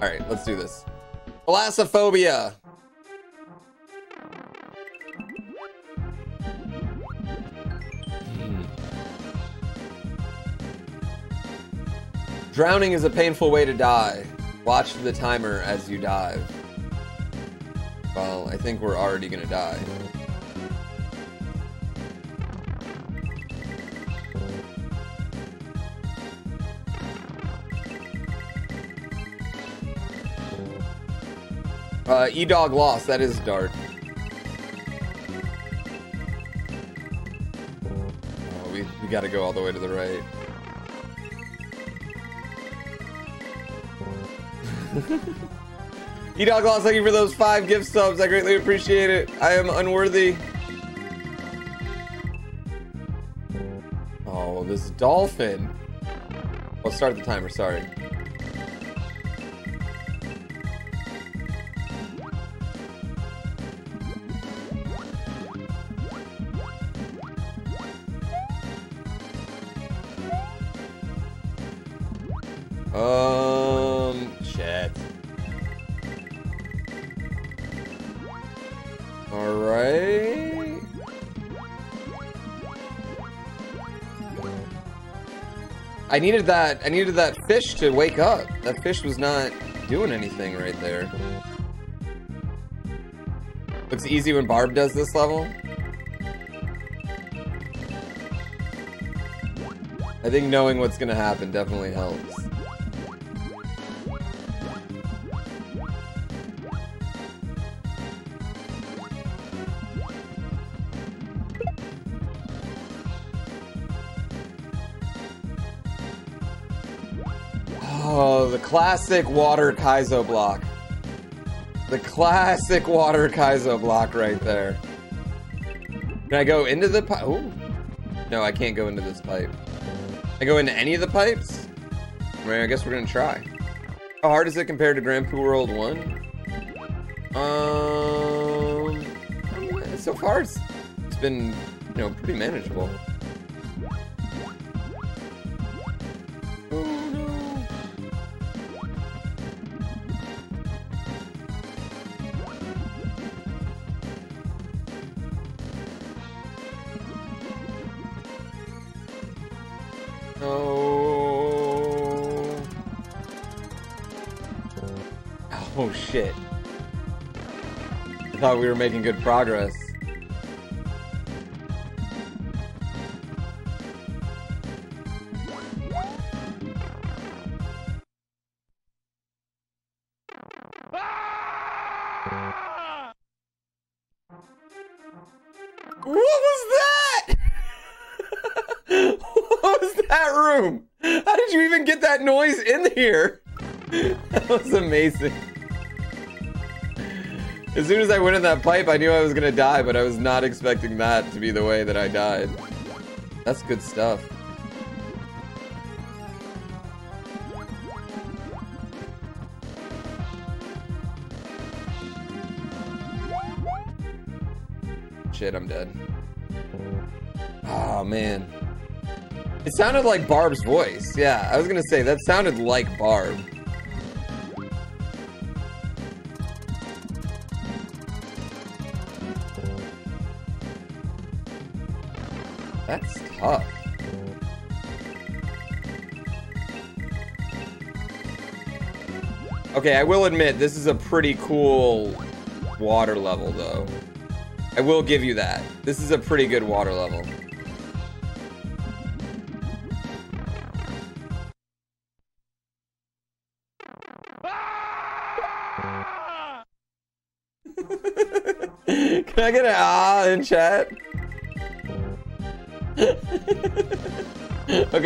All right, let's do this. Thalassophobia. Hmm. Drowning is a painful way to die. Watch the timer as you dive. Well, I think we're already gonna die. Uh, E-Dog lost. That is dark. Oh, we, we gotta go all the way to the right. E-Dog lost, thank you for those five gift subs. I greatly appreciate it. I am unworthy. Oh, this dolphin. I'll start the timer, sorry. I needed that. I needed that fish to wake up. That fish was not doing anything right there. Looks easy when Barb does this level. I think knowing what's gonna happen definitely helps. Classic water Kaizo block. The classic water Kaizo block right there. Can I go into the pipe? No, I can't go into this pipe. I go into any of the pipes? I mean, I guess we're gonna try. How hard is it compared to Grand Poo World 1? Um, so far it's, it's been, you know, pretty manageable. We were making good progress. What was that? what was that room? How did you even get that noise in here? That was amazing. As soon as I went in that pipe, I knew I was gonna die, but I was not expecting that to be the way that I died. That's good stuff. Shit, I'm dead. Oh, man. It sounded like Barb's voice. Yeah, I was gonna say, that sounded like Barb. That's tough. Okay, I will admit, this is a pretty cool water level, though. I will give you that. This is a pretty good water level. Can I get an ah in chat? Okay,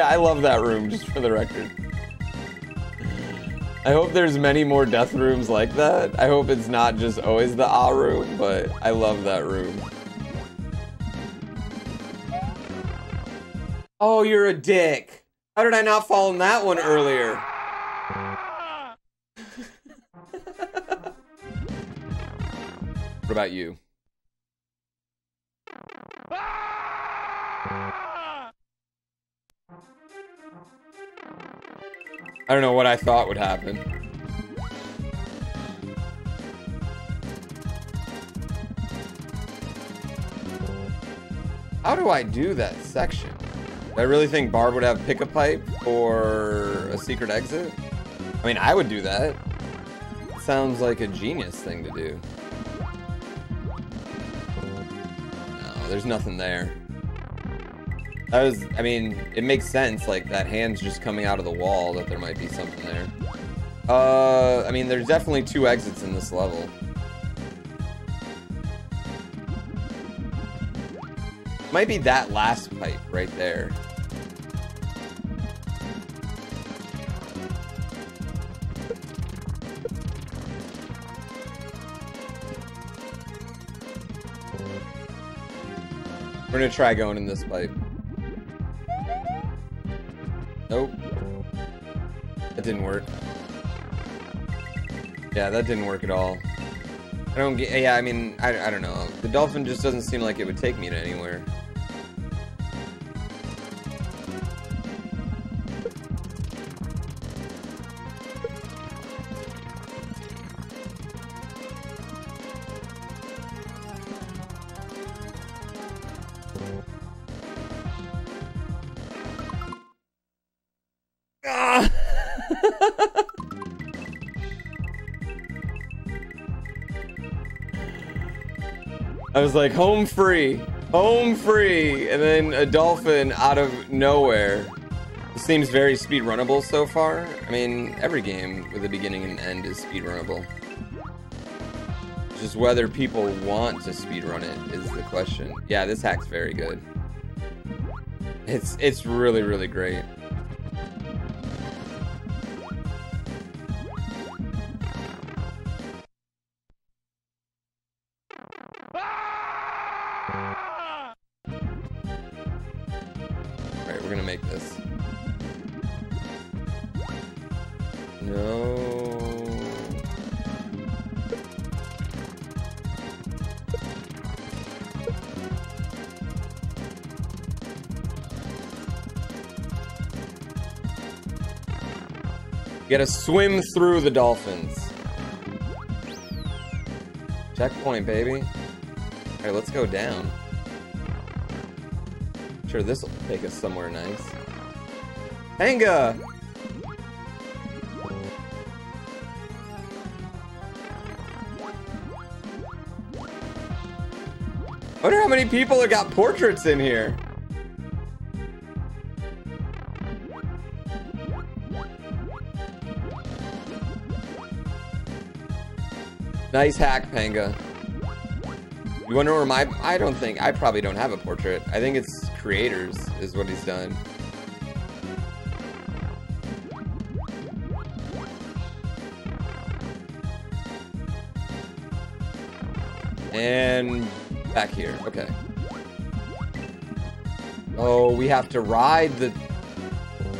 I love that room, just for the record. I hope there's many more death rooms like that. I hope it's not just always the ah room, but I love that room. Oh, you're a dick. How did I not fall in that one earlier? what about you? I don't know what I thought would happen. How do I do that section? I really think Barb would have pick a pipe or a secret exit? I mean, I would do that. Sounds like a genius thing to do. No, there's nothing there. That was, I mean, it makes sense, like, that hand's just coming out of the wall, that there might be something there. Uh, I mean, there's definitely two exits in this level. Might be that last pipe right there. We're gonna try going in this pipe. Didn't work. Yeah, that didn't work at all. I don't get, yeah, I mean, I, I don't know. The dolphin just doesn't seem like it would take me to anywhere. I was like, home free, home free, and then a dolphin out of nowhere. It seems very speedrunnable so far. I mean, every game with a beginning and end is speedrunnable. Just whether people want to speedrun it is the question. Yeah, this hack's very good. It's it's really really great. Gotta swim through the dolphins. Checkpoint, baby. Alright, let's go down. Sure, this will take us somewhere nice. Hanga! I wonder how many people have got portraits in here. Nice hack, Panga. You wonder where my... I don't think... I probably don't have a portrait. I think it's creators is what he's done. And back here. Okay. Oh, we have to ride the...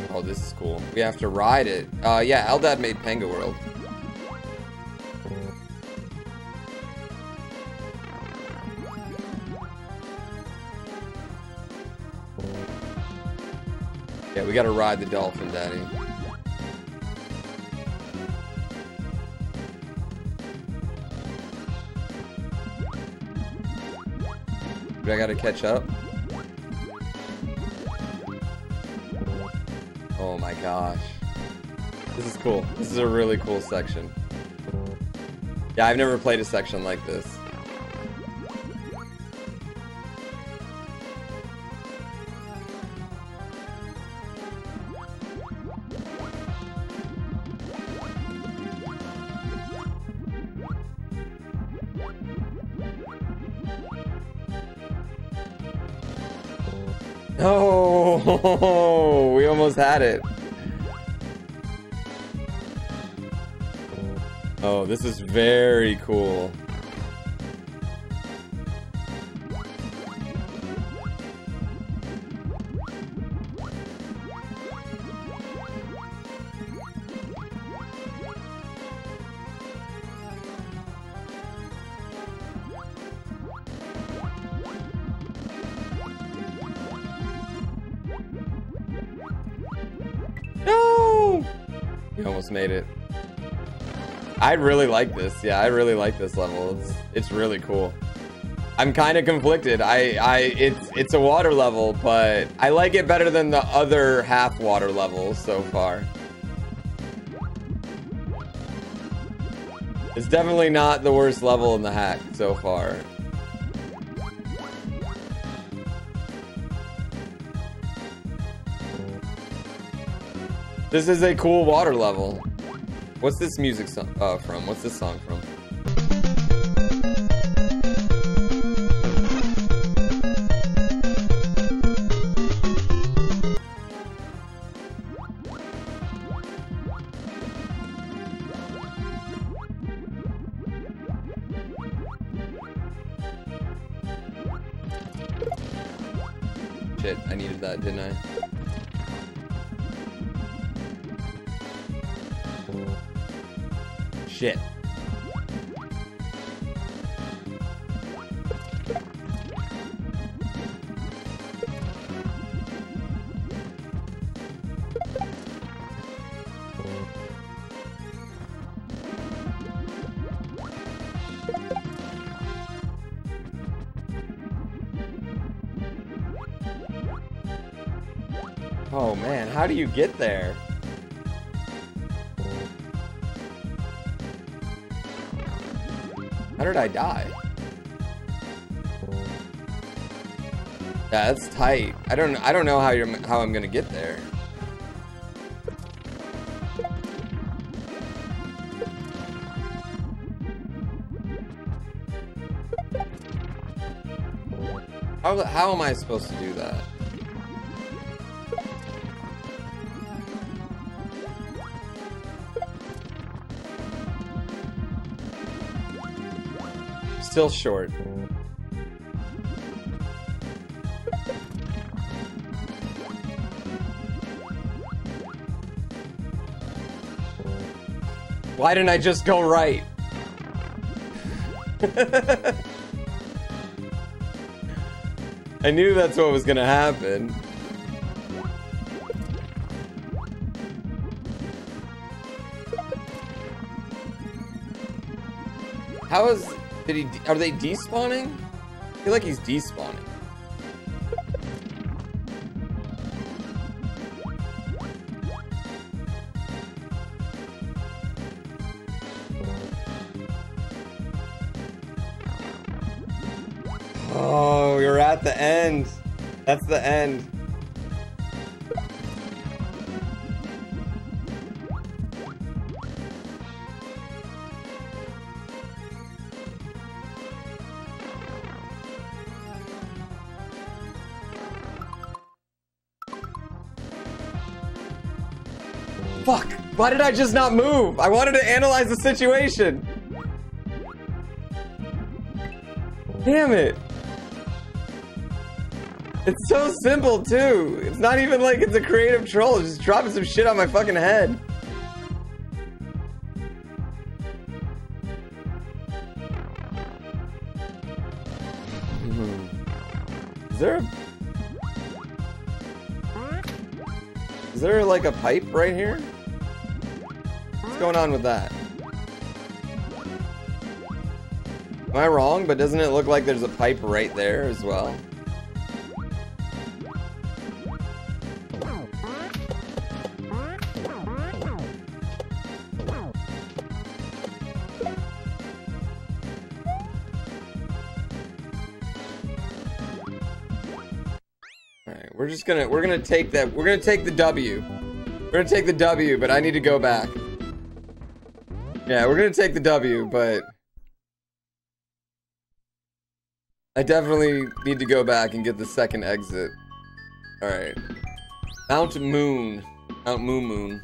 Oh, this is cool. We have to ride it. Uh, yeah, Eldad made Panga World. Yeah, we gotta ride the dolphin, Daddy. Do I gotta catch up? Oh my gosh. This is cool. This is a really cool section. Yeah, I've never played a section like this. Oh, we almost had it. Oh, this is very cool. We almost made it. I really like this. Yeah, I really like this level. It's it's really cool. I'm kind of conflicted. I, I, it's, it's a water level, but I like it better than the other half water levels so far. It's definitely not the worst level in the hack so far. This is a cool water level. What's this music so uh, from? What's this song from? Shit, I needed that, didn't I? Shit. Oh man, how do you get there? How did I die? Yeah, that's tight. I don't I don't know how you're how I'm gonna get there. How, how am I supposed to do that? Still short. Why didn't I just go right? I knew that's what was gonna happen. How is... Did he... Are they despawning? I feel like he's despawning. Oh, you're at the end. That's the end. Fuck! Why did I just not move? I wanted to analyze the situation. Damn it. It's so simple too. It's not even like it's a creative troll. It's just dropping some shit on my fucking head. Hmm. Is there a... Is there like a pipe right here? What's going on with that? Am I wrong? But doesn't it look like there's a pipe right there as well? We're just gonna we're gonna take that we're gonna take the W. We're gonna take the W, but I need to go back. Yeah, we're gonna take the W, but I definitely need to go back and get the second exit. Alright. Mount Moon. Mount Moon Moon.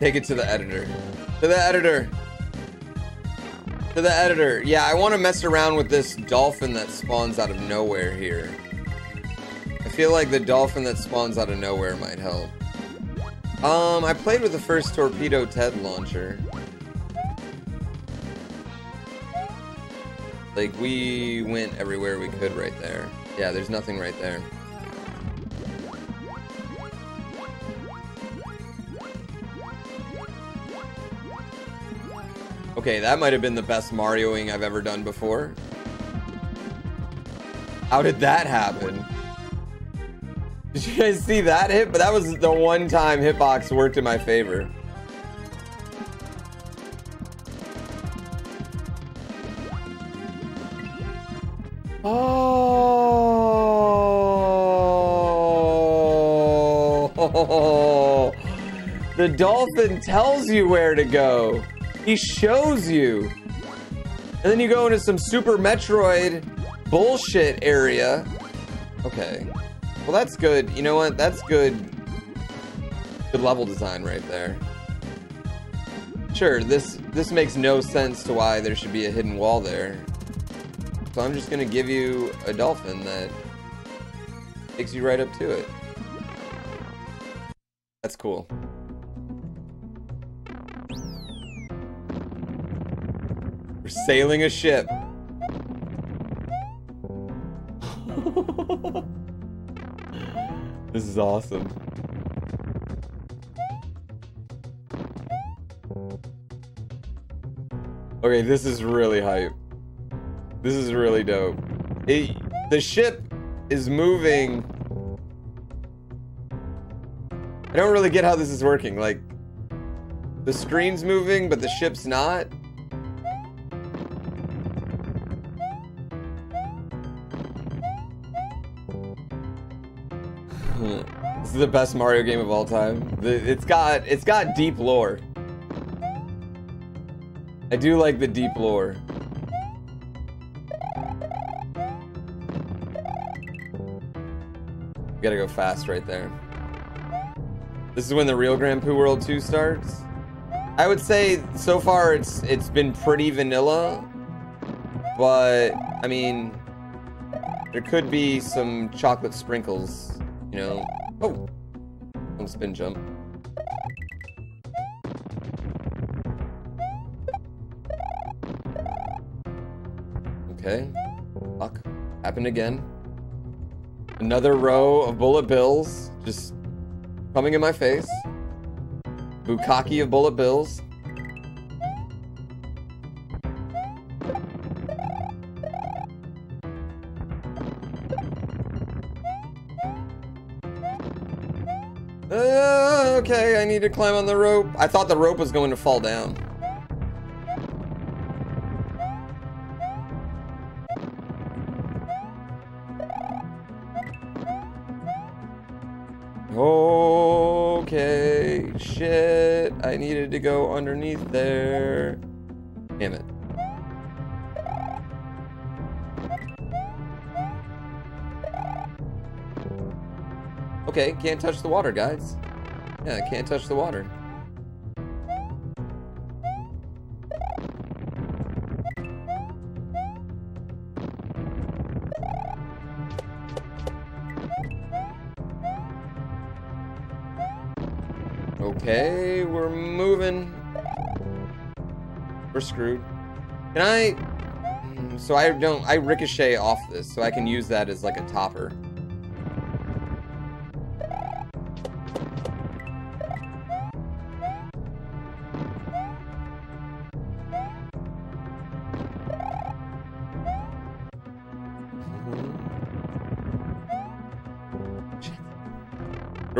Take it to the editor. To the editor. To the editor. Yeah, I want to mess around with this dolphin that spawns out of nowhere here. I feel like the dolphin that spawns out of nowhere might help. Um, I played with the first Torpedo Ted launcher. Like, we went everywhere we could right there. Yeah, there's nothing right there. Okay, that might have been the best Marioing I've ever done before. How did that happen? Did you guys see that hit? But that was the one time hitbox worked in my favor. Oh, the dolphin tells you where to go. He shows you. And then you go into some Super Metroid bullshit area. Okay. Well, that's good. You know what? That's good. Good level design right there. Sure, this this makes no sense to why there should be a hidden wall there. So I'm just gonna give you a dolphin that takes you right up to it. That's cool. We're sailing a ship. this is awesome. Okay, this is really hype. This is really dope. It, the ship is moving. I don't really get how this is working. Like, the screen's moving, but the ship's not. The best Mario game of all time. It's got it's got deep lore. I do like the deep lore. Gotta go fast right there. This is when the real Grand Poo World 2 starts. I would say so far it's it's been pretty vanilla, but I mean there could be some chocolate sprinkles, you know. Oh, one spin jump. Okay, fuck, happened again. Another row of bullet bills just coming in my face. Bukaki of bullet bills. Okay, I need to climb on the rope. I thought the rope was going to fall down. Okay, shit. I needed to go underneath there. Damn it. Okay, can't touch the water, guys. Yeah, I can't touch the water. Okay, we're moving. We're screwed. Can I... Hmm, so I don't... I ricochet off this, so I can use that as like a topper.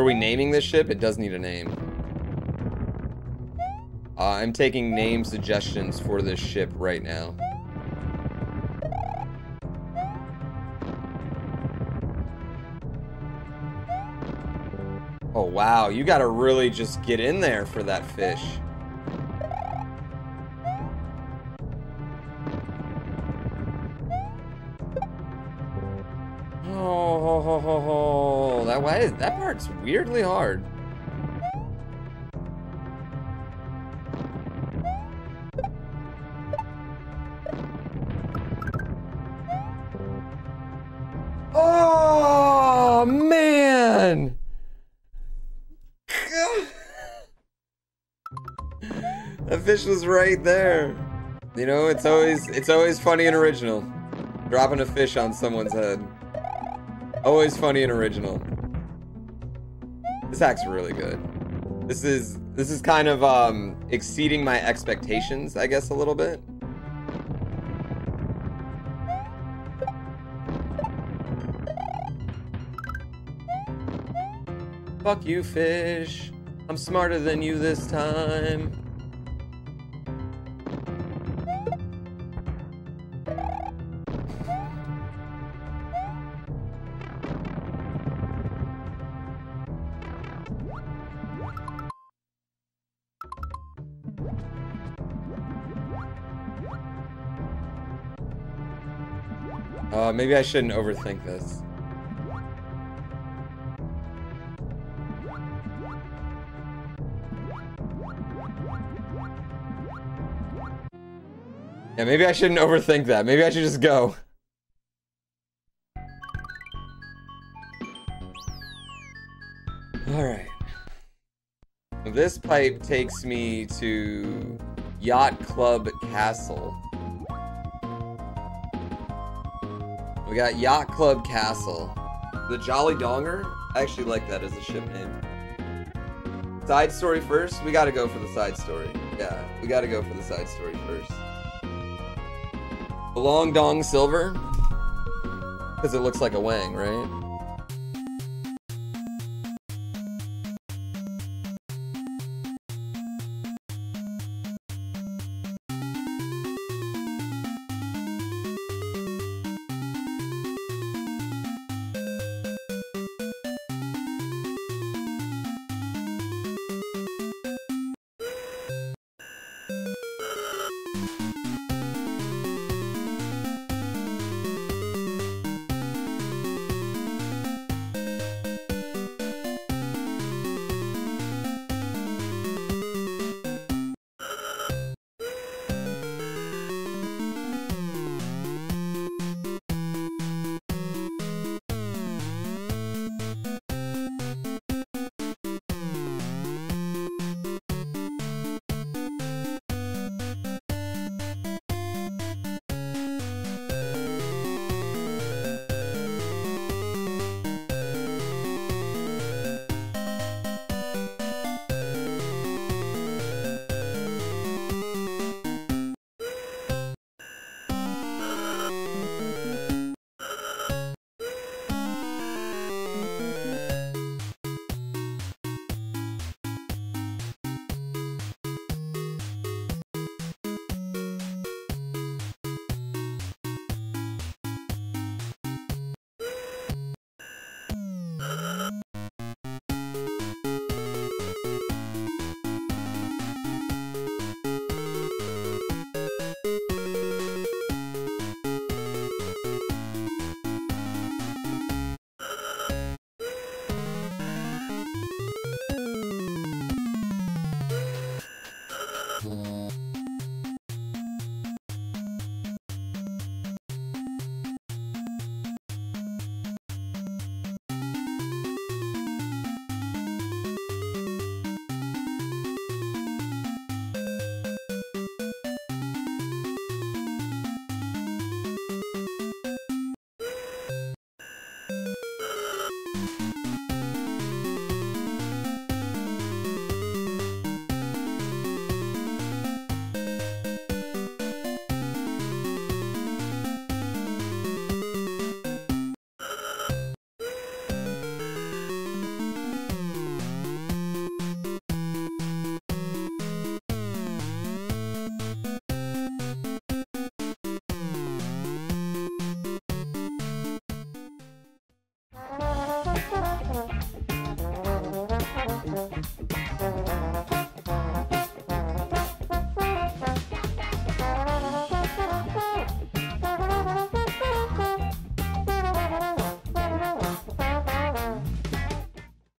We naming this ship? It does need a name. Uh, I'm taking name suggestions for this ship right now. Oh, wow. You gotta really just get in there for that fish. That, that part's weirdly hard. Oh, man! fish was right there. You know, it's always it's always funny and original. Dropping a fish on someone's head. Always funny and original. This hack's really good. This is This is kind of um, exceeding my expectations, I guess, a little bit. Fuck you, fish. I'm smarter than you this time. Uh, maybe I shouldn't overthink this. Yeah, maybe I shouldn't overthink that. Maybe I should just go. Alright. This pipe takes me to Yacht Club Castle. We got Yacht Club Castle. The Jolly Donger? I actually like that as a ship name. Side story first? We gotta go for the side story. Yeah, we gotta go for the side story first. The Long Dong Silver? Because it looks like a wang, right?